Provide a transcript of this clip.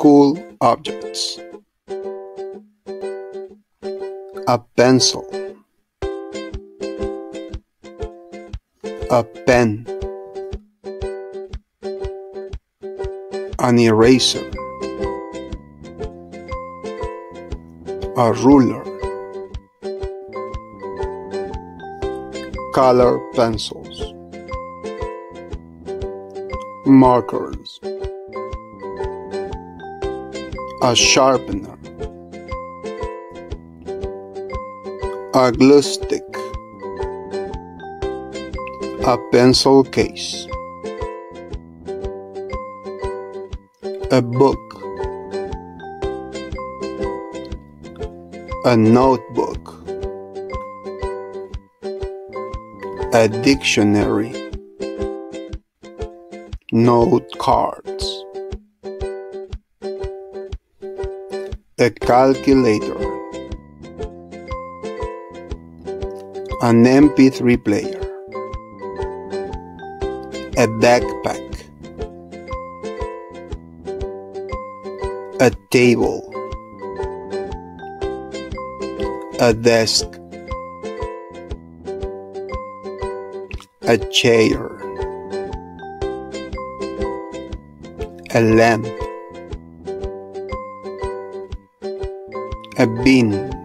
School objects. A pencil. A pen. An eraser. A ruler. Color pencils. Markers. A sharpener. A glue stick. A pencil case. A book. A notebook. A dictionary. Note cards. A calculator. An MP3 player. A backpack. A table. A desk. A chair. A lamp. A bin.